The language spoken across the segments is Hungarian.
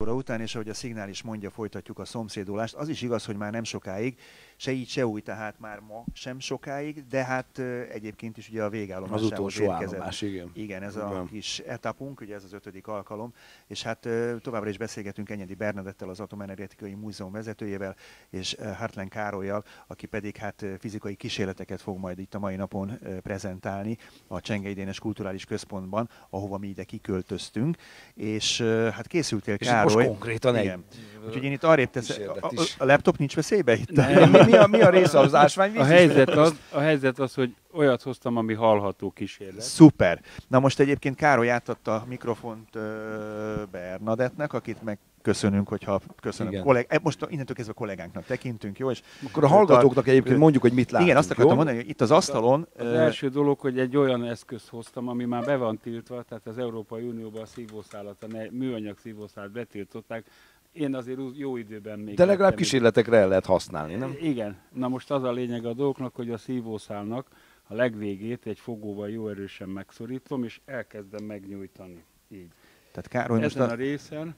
óra után, és ahogy a szignál is mondja, folytatjuk a szomszédolást. Az is igaz, hogy már nem sokáig, se így, se úgy, tehát már ma sem sokáig, de hát egyébként is ugye a végállomásához Az utolsó érkezett. állomás, igen. Igen, ez a Igen. kis etapunk, ugye ez az ötödik alkalom, és hát továbbra is beszélgetünk Enyedi Bernadettel, az Atomenergetikai Múzeum vezetőjével, és Hartlen Károlyjal, aki pedig hát fizikai kísérleteket fog majd itt a mai napon prezentálni a Csengei Dénes Kulturális Központban, ahova mi ide kiköltöztünk, és hát készültél És Károly. most konkrétan egy Igen. Úgyhogy én itt arrébb teszek, a, a, laptop nincs veszélybe itt? Mi, mi, a, mi a része az ásvány? A helyzet az, a helyzet az, hogy olyat hoztam, ami hallható kísérlet. Szuper. Na most egyébként Károly átadta a mikrofont ö, Bernadettnek, akit meg köszönünk, hogyha köszönöm. Igen. Kolleg, eh, most innentől kezdve kollégánknak tekintünk, jó? És Akkor a hallgatóknak egyébként mondjuk, hogy mit látunk. igen, azt akartam jó? mondani, hogy itt az asztalon Az ö, első dolog, hogy egy olyan eszközt hoztam, ami már be van tiltva, tehát az Európai Unióban a szívószálat, a ne- műanyag szívószálat betiltották. Én azért jó időben még... De legalább kísérletekre el lehet használni, nem? Igen. Na most az a lényeg a dolgoknak, hogy a szívószálnak a legvégét egy fogóval jó erősen megszorítom, és elkezdem megnyújtani. Így. tehát Károly most Ezen a, a részen,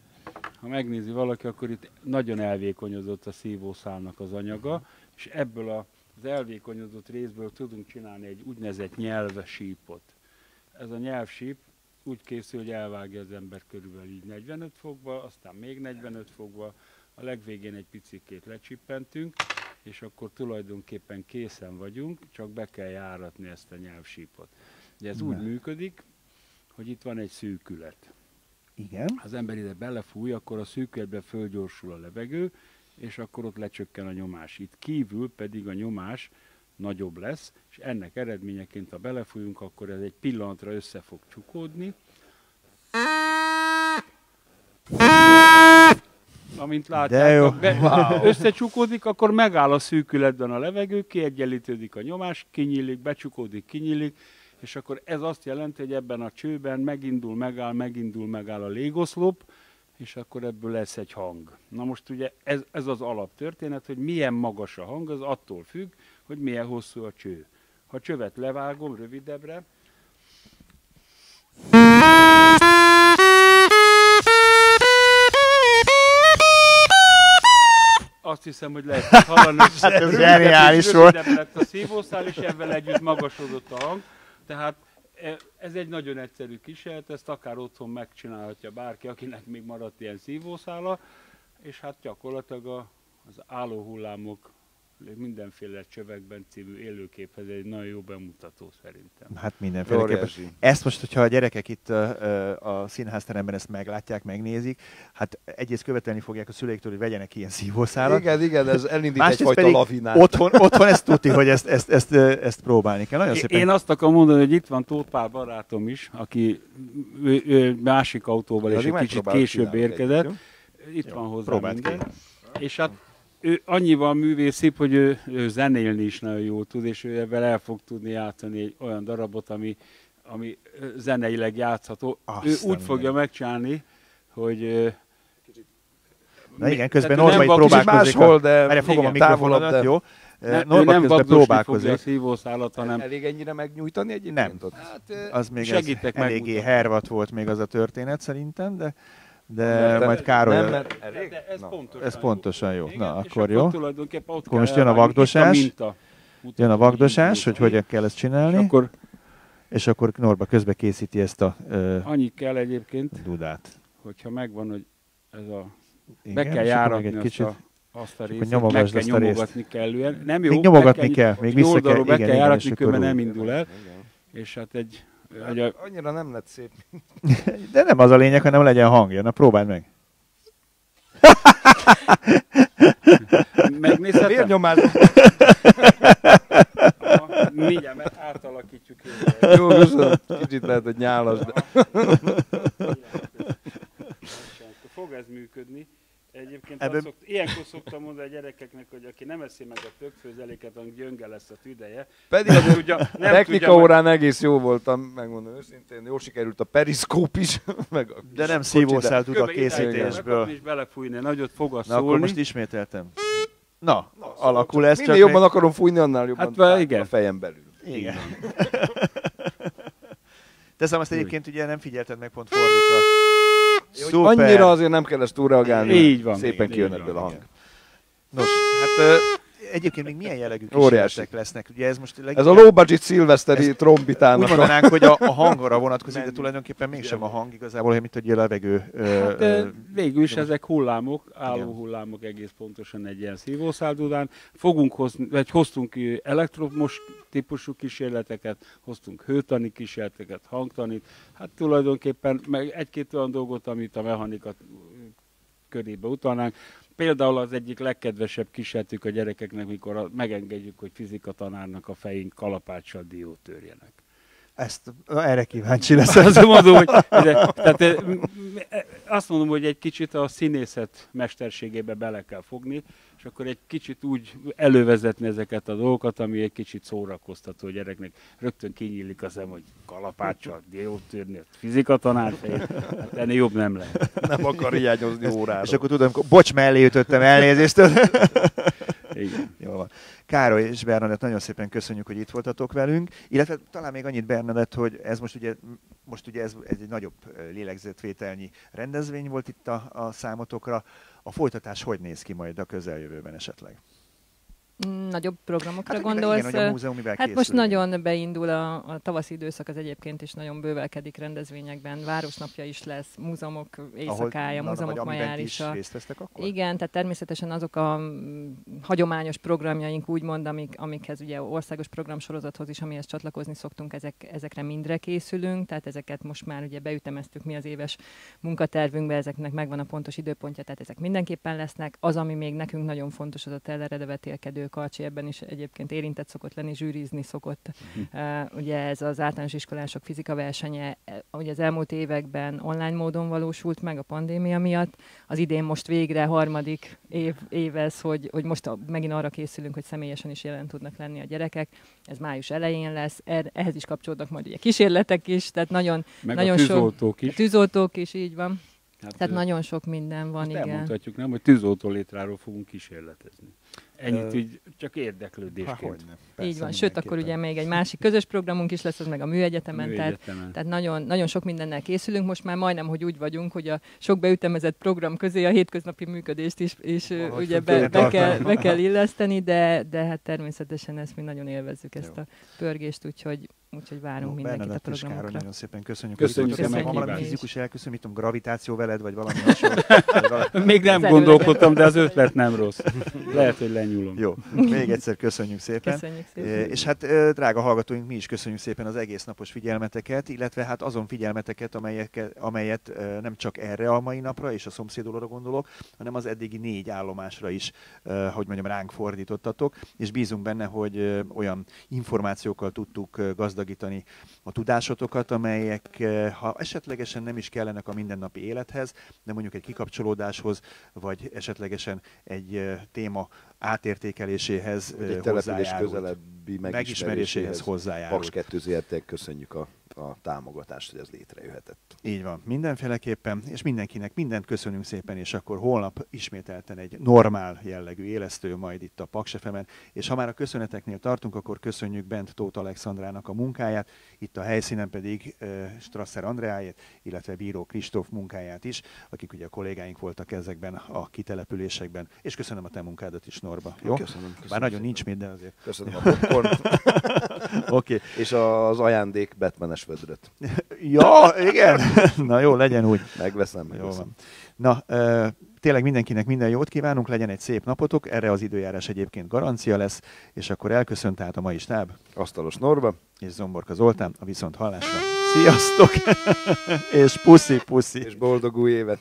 ha megnézi valaki, akkor itt nagyon elvékonyozott a szívószálnak az anyaga, és ebből a, az elvékonyodott részből tudunk csinálni egy úgynevezett nyelvsípot. Ez a nyelvsíp úgy készül, hogy elvágja az ember körülbelül így 45 fokba, aztán még 45 fokba, a legvégén egy picikét lecsippentünk, és akkor tulajdonképpen készen vagyunk, csak be kell járatni ezt a nyelvsípot. De ez úgy működik, hogy itt van egy szűkület. Igen, Ha az ember ide belefúj, akkor a szűkületbe fölgyorsul a levegő, és akkor ott lecsökken a nyomás. Itt kívül pedig a nyomás nagyobb lesz, és ennek eredményeként, ha belefújunk, akkor ez egy pillanatra össze fog csukódni. Amint látják, be, összecsukódik, akkor megáll a szűkületben a levegő, kiegyenlítődik a nyomás, kinyílik, becsukódik, kinyílik, és akkor ez azt jelenti, hogy ebben a csőben megindul, megáll, megindul, megáll a légoszlop, és akkor ebből lesz egy hang. Na most ugye ez, ez az alaptörténet, hogy milyen magas a hang, az attól függ, hogy milyen hosszú a cső. Ha csövet levágom rövidebbre, azt hiszem, hogy lehet hallani, hogy Hát ez zseniális volt. lett a szívószál, és ebben együtt magasodott a hang. Tehát e, ez egy nagyon egyszerű kísérlet, ezt akár otthon megcsinálhatja bárki, akinek még maradt ilyen szívószála, és hát gyakorlatilag a, az állóhullámok mindenféle csövekben című élőképhez egy nagyon jó bemutató szerintem. hát mindenféleképpen. Ezt most, hogyha a gyerekek itt a, a színházteremben ezt meglátják, megnézik, hát egyrészt követelni fogják a szüleiktől, hogy vegyenek ilyen szívószálat. Igen, igen, ez elindít Másrészt egyfajta lavinát. otthon, otthon ezt tudti, hogy ezt, ezt, ezt, ezt próbálni kell. Nagyon Én- szépen Én azt akarom mondani, hogy itt van Tóth Pál barátom is, aki ő, ő másik autóval és egy kicsit később érkezett. együtt, Itt van hozzá minden. És hát ő annyival művészibb, hogy ő, ő zenélni is nagyon jól tud, és ő ebben el fog tudni játszani egy olyan darabot, ami, ami zeneileg játszható. Azt ő úgy fogja megcsinálni, hogy Na igen, közben Norma nem itt próbálkozik. máshol, de Várj, fogom a igen, távolabb, de- jó? ne, Norma nem közben vagdosni fogja a próbálkozik. szívószálat, hanem Elég ennyire megnyújtani egyébként Nem. hát, Az még segítek ez eléggé hervat volt még az a történet szerintem, de, de De- majd Károly... Nem, mert elég? De ez Na. pontosan Ez pontosan jó. Igen, Na, akkor jó. Tulajdonképpen ott Akkor kell most jön a vagdosás. Mutatom, Jön a vagdosás, hogy hogyan kell ezt csinálni, És akkor és akkor Norba közbe készíti ezt a ö, annyi kell egyébként, dudát. hogyha megvan, hogy ez a... Igen, be kell járatni egy kicsit. a, azt a részt, meg kell azt a részt. nyomogatni kellően. Nem jó, Még nyomogatni kell, még vissza kell, oldalról be igen, kell igen, járatni, különben nem indul el. Igen. És hát egy... Hogy a, Annyira nem lett szép. De nem az a lényeg, hanem legyen hangja. Na próbáld meg. megnézhetem? Vérnyomás. Aha, Mindjárt mert átalakítjuk. Jó, köszönöm. Kicsit lehet, hogy nyálas, de... Fog ez működni. Azt szokt, ilyenkor szoktam mondani a gyerekeknek, hogy aki nem eszi meg a többfőzeléket, annak gyönge lesz a tüdeje. Pedig Nem tudja, nem technika tudja, órán egész jó voltam, megmondom őszintén. Jól sikerült a periszkóp is. Meg a De nem szívószál tud a készítésből. És belefújni, nagyot fog azt Na akkor szólni. most ismételtem. Na, Na, alakul ez Minél csak jobban meg... akarom fújni, annál jobban Hát, hát, igen. a fejem belül. Igen. Teszem azt egyébként ugye nem figyelted meg pont fordítva. Szuper. Annyira azért nem kell ezt túlreagálni. Így van. Szépen kijön ebből a hang. igen. Nos, hát egyébként még milyen jellegű kísérletek lesznek? Ugye ez most Ez a low budget szilveszteri Úgy trombitának a... mondanánk, hogy a, a hangra vonatkozik, de tulajdonképpen mégsem a hang igazából, mint hogy a levegő. ö, Hát ö, végül is ezek hullámok, álló Igen. hullámok egész pontosan egy ilyen szívószáldudán. Fogunk hozni, vagy hoztunk elektromos típusú kísérleteket, hoztunk hőtani kísérleteket, hangtanit, hát tulajdonképpen meg egy-két olyan dolgot, amit a mechanika körébe utalnánk. Például az egyik legkedvesebb kísérletük a gyerekeknek, mikor megengedjük, hogy fizika tanárnak a fején kalapáccsal diót törjenek. Ezt, erre kíváncsi lesz. Azt mondom, hogy, de, tehát, eh, azt mondom, hogy egy kicsit a színészet mesterségébe bele kell fogni, és akkor egy kicsit úgy elővezetni ezeket a dolgokat, ami egy kicsit szórakoztató a gyereknek. Rögtön kinyílik a szem, hogy kalapáccsal, diót törni, a fizika tanár. Hát ennél jobb nem lehet. Nem akar hiányozni órára. És akkor tudom, amikor bocs mellé ütöttem elnézést. Igen. Jó van. Károly és Bernadett, nagyon szépen köszönjük, hogy itt voltatok velünk. Illetve talán még annyit Bernadett, hogy ez most ugye, most ugye ez, ez egy nagyobb lélegzetvételnyi rendezvény volt itt a, a számotokra. A folytatás hogy néz ki majd a közeljövőben esetleg? Nagyobb programokra Hát, gondolsz? Igen, hogy a múzeum mivel Hát most nagyon beindul a, a tavaszi időszak, az egyébként is nagyon bővelkedik rendezvényekben. Városnapja is lesz, múzeumok éjszakája, na, na, múzeumok ti majárisa. is akkor? Igen, tehát természetesen azok a mm, hagyományos programjaink úgymond, amik, amikhez ugye országos programsorozathoz is, amihez csatlakozni szoktunk, ezek, ezekre mindre készülünk, tehát ezeket most már ugye beütemeztük mi az éves munkatervünkbe, ezeknek megvan a pontos időpontja, tehát ezek mindenképpen lesznek. Az, ami még nekünk nagyon fontos, az a tellerede vetélkedő karcsi, ebben is egyébként érintett szokott lenni, zsűrizni szokott. Uh, ugye ez az általános iskolások fizika versenye, eh, ugye az elmúlt években online módon valósult meg a pandémia miatt, az idén most végre harmadik év, év ez, hogy, hogy most a, megint arra készülünk, hogy személyesen is jelen tudnak lenni a gyerekek. Ez május elején lesz, er, ehhez is kapcsolódnak majd ugye kísérletek is, tehát nagyon Meg Nagyon a sok- tűzoltók is. tűzoltók is így van. Hát, Tehát nagyon sok minden van, igen. elmondhatjuk, nem, hogy tűzoltó létráról fogunk kísérletezni. Ennyit így csak Há, érdeklődésként. hogyne. Így van. Sőt, akkor ugye még egy másik közös programunk is lesz, az meg a műegyetemen. Tehát, Műegyetemen. tehát nagyon, nagyon sok mindennel készülünk. Most már majdnem, hogy úgy vagyunk, hogy a sok beütemezett program közé a hétköznapi működést is, is Valahogy ugye be, be, kell, be kell illeszteni, de, de hát természetesen ezt mi nagyon élvezzük, ezt Jó. a pörgést, úgyhogy, úgyhogy várunk Jó, mindenkit a és Károly, programokra. nagyon szépen köszönjük. Köszönjük voltatok. a Ha valami fizikus elköszön, mit tudom, gravitáció veled, vagy valami hasonló. Még nem gondolkodtam, de az ötlet nem rossz. Lehet, hogy lenyúlom. Jó, még egyszer köszönjük szépen. Köszönjük szépen. És hát ö, drága hallgatóink, mi is köszönjük szépen az egész napos figyelmeteket, illetve hát azon figyelmeteket, amelyek, amelyet ö, nem csak erre a mai napra és a szomszédulóra gondolok, hanem az eddigi négy állomásra is, hogy mondjam, ránk fordítottatok, és bízunk benne, hogy olyan információkkal tudtuk ö, gazdagítani a tudásotokat, amelyek, ö, ha esetlegesen nem is kellenek a mindennapi élethez, de mondjuk egy kikapcsolódáshoz, vagy esetlegesen egy ö, téma átértékeléséhez ö, egy település hozzájárult. közelebbi megismeréséhez megismeréséhez hozzájárult. Paks 2 ZRT köszönjük a, a támogatást, hogy ez létrejöhetett. Így van, mindenféleképpen, és mindenkinek mindent köszönünk szépen, és akkor holnap ismételten egy normál jellegű élesztő majd itt a Paks FM-en. És ha már a köszöneteknél tartunk, akkor köszönjük Bent Tóth Alexandrának a munkáját, itt a helyszínen pedig uh, Strasser Andreájét, illetve Bíró Kristóf munkáját is, akik ugye a kollégáink voltak ezekben a kitelepülésekben. És köszönöm a te munkádat is, Norba. Jó? Köszönöm, köszönöm Bár nagyon szépen. nincs de azért. Köszönöm a popcorn Oké. és az ajándék Batmanes vödröt. Ja, igen. Na jó, legyen úgy. Megveszem, Jó megveszem. van. Na, ö, tényleg mindenkinek minden jót kívánunk, legyen egy szép napotok, erre az időjárás egyébként garancia lesz, és akkor elköszönt tehát a mai stáb, Asztalos Norba. és Zomborka Zoltán a viszont hallásra. Sziasztok! és puszi, puszi! És boldog új évet!